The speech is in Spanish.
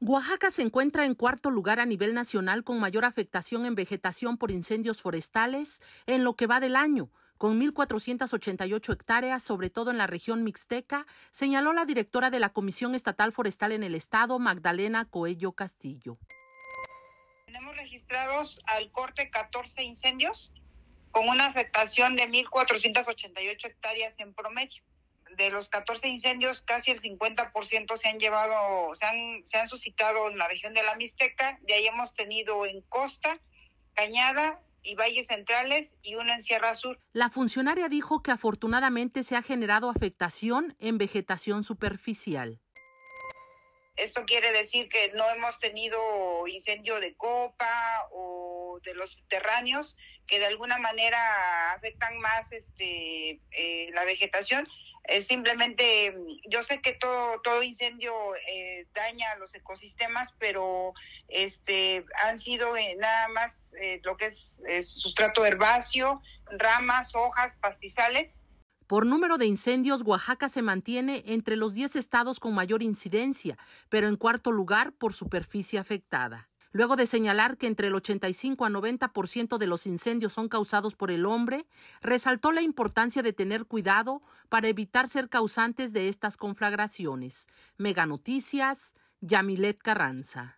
Oaxaca se encuentra en cuarto lugar a nivel nacional con mayor afectación en vegetación por incendios forestales en lo que va del año, con 1.488 hectáreas, sobre todo en la región mixteca, señaló la directora de la Comisión Estatal Forestal en el Estado, Magdalena Coello Castillo. Tenemos registrados al corte 14 incendios con una afectación de 1.488 hectáreas en promedio de los 14 incendios, casi el 50% se han llevado, se han, se han suscitado en la región de la Mixteca. De ahí hemos tenido en Costa, Cañada y Valles Centrales y una en Sierra Sur. La funcionaria dijo que afortunadamente se ha generado afectación en vegetación superficial. Esto quiere decir que no hemos tenido incendio de copa o de los subterráneos que de alguna manera afectan más este, eh, la vegetación simplemente, yo sé que todo, todo incendio eh, daña a los ecosistemas, pero este han sido eh, nada más eh, lo que es, sustrato herbáceo, ramas, hojas, pastizales. Por número de incendios, Oaxaca se mantiene entre los 10 estados con mayor incidencia, pero en cuarto lugar por superficie afectada luego de señalar que entre el 85 a 90% de los incendios son causados por el hombre, resaltó la importancia de tener cuidado para evitar ser causantes de estas conflagraciones. Mega Noticias, Yamilet Carranza.